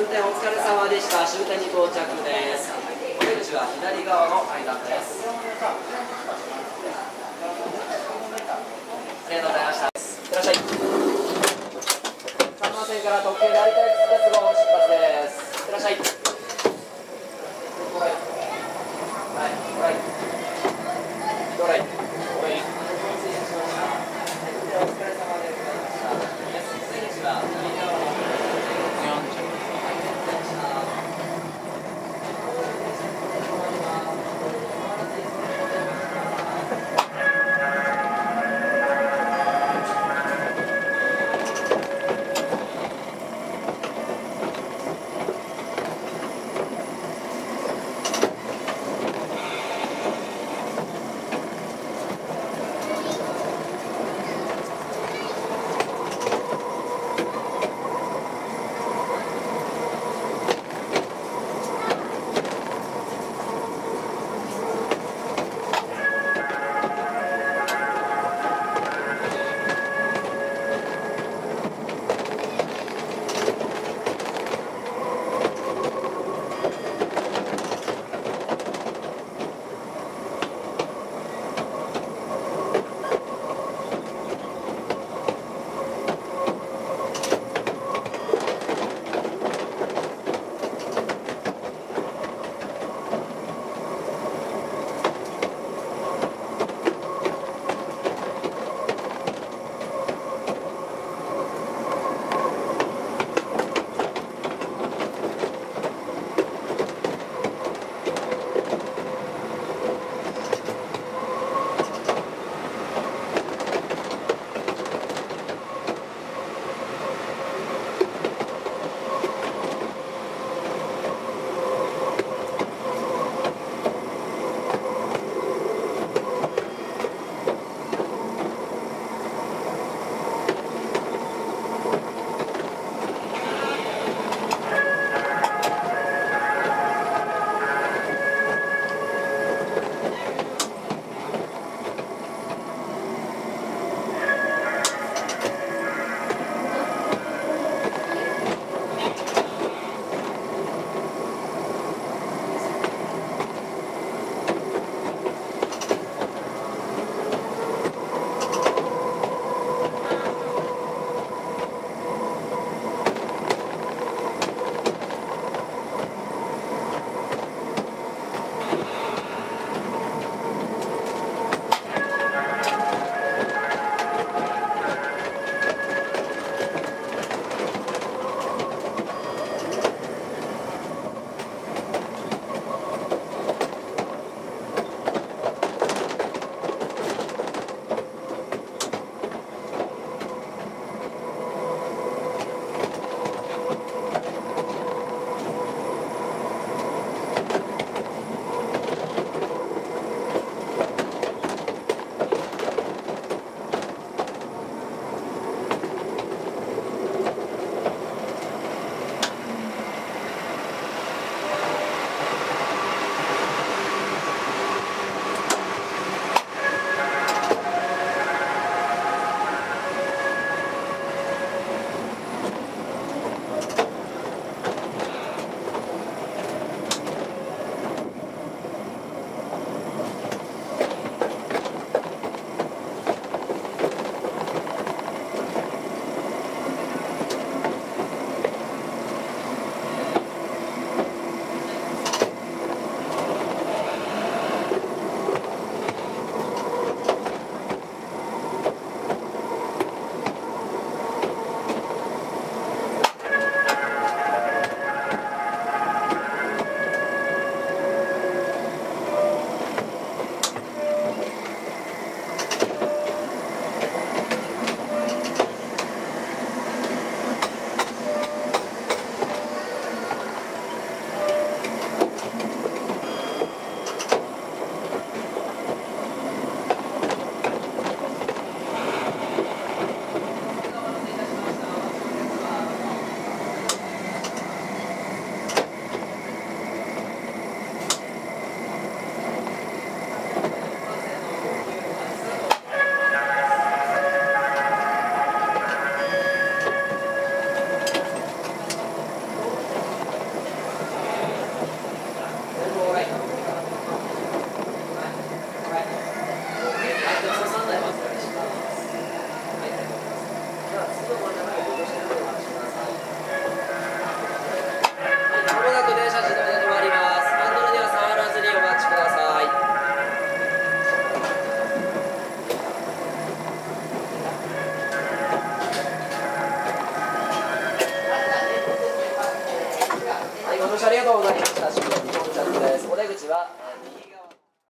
運転お疲れ様でした。終点に到着です。お出口は左側の階段です。ありがとうございました。いらっしゃい。3番線から特急成田エクスプレス号出発です。いらっしゃい。はい。はい。ドライ